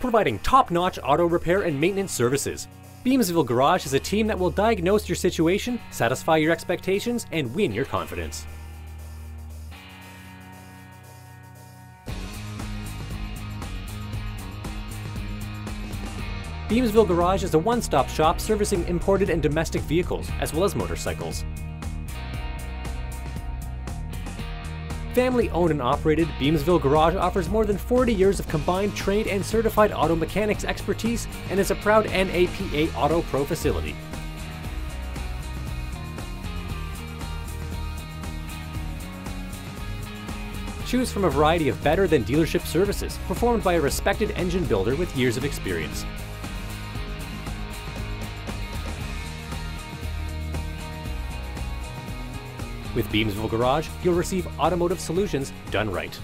providing top-notch auto repair and maintenance services. Beamsville Garage is a team that will diagnose your situation, satisfy your expectations, and win your confidence. Beamsville Garage is a one-stop shop servicing imported and domestic vehicles, as well as motorcycles. Family owned and operated, Beamsville Garage offers more than 40 years of combined trained and certified auto mechanics expertise and is a proud NAPA Auto Pro facility. Choose from a variety of better than dealership services performed by a respected engine builder with years of experience. With Beamsville Garage, you'll receive automotive solutions done right.